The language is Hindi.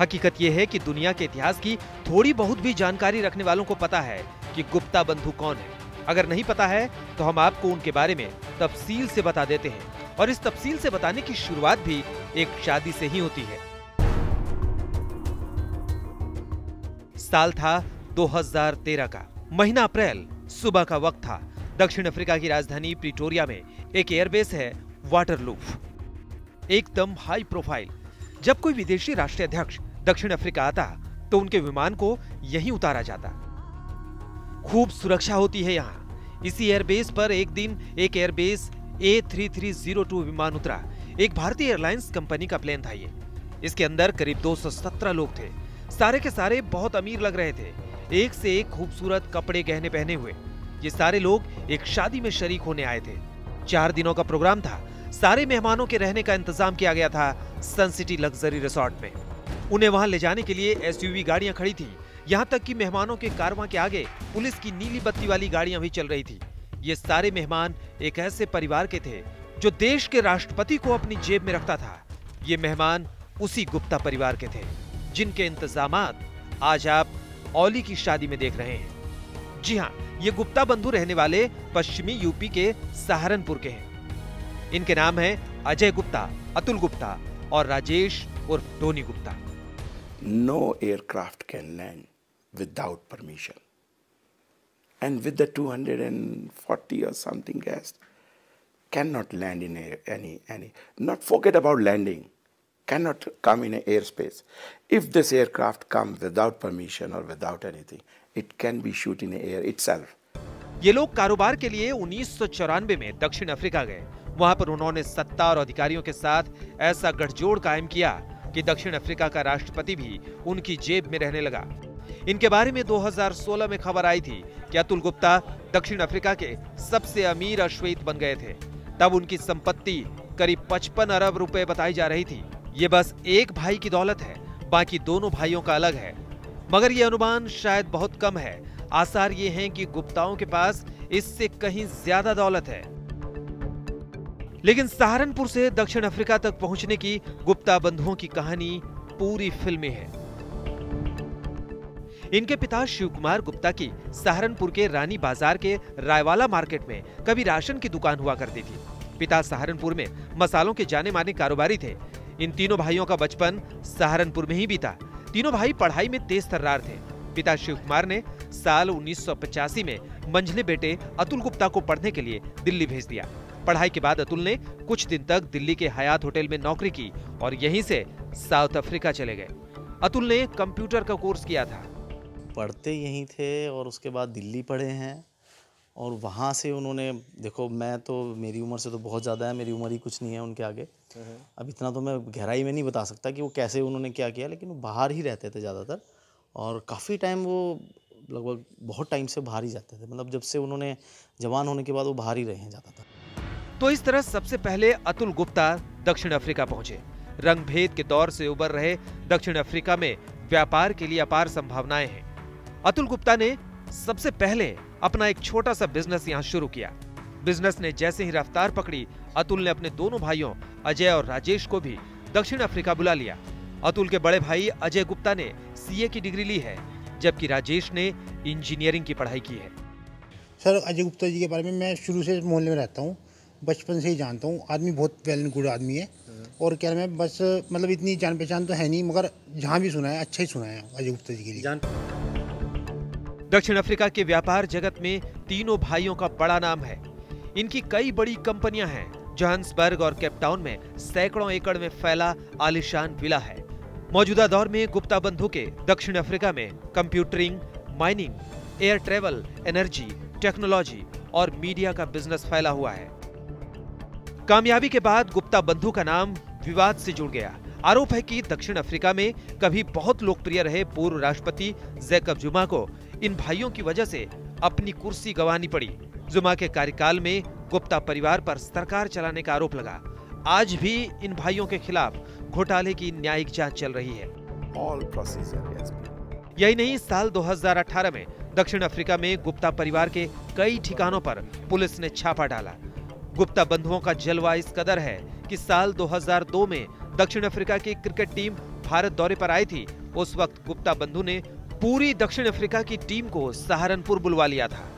हकीकत यह है कि दुनिया के इतिहास की थोड़ी बहुत भी जानकारी रखने वालों को पता है कि गुप्ता बंधु कौन है। अगर नहीं पता है तो हम आपको उनके बारे में तफसील से बता देते हैं और इस तफसील से बताने की शुरुआत भी एक शादी से ही होती है। साल था 2013 का। महीना अप्रैल, सुबह का वक्त था। दक्षिण अफ्रीका की राजधानी प्रिटोरिया में एक एयरबेस है वाटरलूफ। एकदम हाई प्रोफ़ाइल जब कोई विदेशी राष्ट्रीय अध्यक्ष दक्षिण अफ्रीका आता तो उनके विमान को यहीं उतारा जाता। खूब सुरक्षा होती है यहाँ। इसी एयरबेस पर एक दिन एक airbase A three three zero two विमान उतरा। एक भारतीय एयरलाइंस कंपनी का प्लेन था ये। इसके अंदर करीब 217 लोग थे। सारे के सारे बहुत अमीर लग रहे थे। एक से एक खूबसूरत कपड़े गहने पहने हुए। ये सारे लोग एक शादी में शरीक होने आए थे। चार दिनों का प्रोग्राम था। सारे मेहमानों के रहने का इंतज़ाम किया गया था सन सिटी लग्जरी रिसोर्ट में। उन्हें वहाँ ले जाने के लिए एसयूवी गाड़ियाँ खड़ी थी। यहाँ तक कि मेहमानों के कारवां के आगे पुलिस की नीली बत्ती वाली गाड़ियाँ भी चल रही थी। ये सारे मेहमान एक ऐसे परिवार के थे जो देश के राष्ट्रपति को अपनी जेब में रखता था। ये मेहमान उसी गुप्ता परिवार के थे, जिनके इंतज़ाम आज आप औली की शादी में देख रहे हैं। जी हाँ ये गुप्ता बंधु रहने वाले पश्चिमी यूपी के सहारनपुर के हैं। इनके नाम है अजय गुप्ता, अतुल गुप्ता और Rajesh उर्फ़ Tony Gupta. No aircraft can land without permission. And with the 240 or something guests, cannot land in air, any, any, not forget about landing, cannot come in airspace. If this aircraft come without permission or without anything, it can be shoot in air itself. ये लोग कारोबार के लिए उन्नीस सौ चौरानवे में दक्षिण अफ्रीका गए वहाँ पर उन्होंने सत्ता और अधिकारियों के साथ ऐसा गठजोड़ कायम किया कि दक्षिण अफ्रीका का राष्ट्रपति भी उनकी जेब में रहने लगा। इनके बारे में 2016 में खबर आई थी कि अतुल गुप्ता दक्षिण अफ्रीका के सबसे अमीर अश्वेत बन गए थे। तब उनकी संपत्ति करीब 55 अरब रुपए बताई जा रही थी। ये बस एक भाई की दौलत है, बाकी दोनों भाइयों का अलग है। मगर ये अनुमान शायद बहुत कम है। आसार ये हैं कि गुप्ताओं के पास इससे कहीं ज़्यादा दौलत है। लेकिन सहारनपुर से दक्षिण अफ्रीका तक पहुँचने की गुप्ता बंधुओं की कहानी पूरी फिल्मी है। इनके पिता शिव कुमार गुप्ता की सहारनपुर के रानी बाज़ार के रायवाला मार्केट में कभी राशन की दुकान हुआ करती थी। पिता सहारनपुर में मसालों के जाने माने कारोबारी थे। इन तीनों भाइयों का बचपन सहारनपुर में ही बीता। तीनों भाई पढ़ाई में तेज तर्रार थे। पिता शिव कुमार ने साल 1985 में मंझले बेटे अतुल गुप्ता को पढ़ने के लिए दिल्ली भेज दिया। पढ़ाई के बाद अतुल ने कुछ दिन तक दिल्ली के हयात होटल में नौकरी की और यहीं से साउथ अफ्रीका चले गए। अतुल ने कंप्यूटर का कोर्स किया था। पढ़ते यहीं थे और उसके बाद दिल्ली पढ़े हैं और वहाँ से उन्होंने देखो मैं तो मेरी उम्र से तो बहुत ज़्यादा है मेरी उम्र ही कुछ नहीं है उनके आगे। अब इतना तो मैं गहराई में नहीं बता सकता कि वो कैसे उन्होंने क्या किया लेकिन वो बाहर ही रहते थे ज़्यादातर। और काफ़ी टाइम वो लगभग बहुत टाइम से बाहर ही जाते थे। मतलब जब से उन्होंने जवान होने के बाद वो बाहर ही रहे हैं ज़्यादातर। तो इस तरह सबसे पहले अतुल गुप्ता दक्षिण अफ्रीका पहुँचे। रंग भेद के दौर से उबर रहे दक्षिण अफ्रीका में व्यापार के लिए अपार संभावनाएँ हैं। अतुल गुप्ता ने सबसे पहले अपना एक छोटा सा बिज़नेस यहाँ शुरू किया। बिज़नेस ने जैसे ही रफ्तार पकड़ी, अतुल ने अपने दोनों भाइयों, अजय और राजेश को भी दक्षिण अफ्रीका बुला लिया। अतुल के बड़े भाई अजय गुप्ता ने सीए की डिग्री ली है जबकि राजेश ने इंजीनियरिंग की पढ़ाई की है। सर अजय गुप्ता जी के बारे में मैं शुरू से मोहल्ले में रहता हूँ। बचपन से ही जानता हूँ। आदमी बहुत वेल एंड गुड आदमी है। और क्या मैं बस मतलब इतनी जान पहचान तो है नहीं मगर जहाँ भी सुना है अच्छा ही सुना है अजय गुप्ता जी के लिए। दक्षिण अफ्रीका के व्यापार जगत में तीनों भाइयों का बड़ा नाम है। इनकी कई बड़ी कंपनियाँ हैं। जोहान्सबर्ग और केपटाउन में सैकड़ों एकड़ में फैला आलिशान विला है। मौजूदा दौर में गुप्ता बंधु के दक्षिण अफ्रीका में computing, mining, air travel, energy, technology और मीडिया का बिज़नेस फैला हुआ है। कामयाबी के बाद गुप्ता बंधु का नाम विवाद से जुड़ गया। आरोप है कि दक्षिण अफ्रीका में कभी बहुत लोकप्रिय रहे पूर्व राष्ट्रपति जैकब जुमा को। इन भाइयों की वजह से अपनी कुर्सी गंवानी पड़ी। जुमा के कार्यकाल में गुप्ता परिवार पर सरकार चलाने का आरोप लगा। आज भी इन भाइयों के खिलाफ घोटाले की न्यायिक जाँच चल रही है. यही नहीं साल 2018 में दक्षिण अफ्रीका में गुप्ता परिवार के कई ठिकानों पर पुलिस ने छापा डाला। गुप्ता बंधुओं का जलवा इस कदर है कि साल 2002 में दक्षिण अफ्रीका की क्रिकेट टीम भारत दौरे पर आई थी। उस वक्त गुप्ता बंधु ने पूरी दक्षिण अफ्रीका की टीम को सहारनपुर बुलवा लिया था।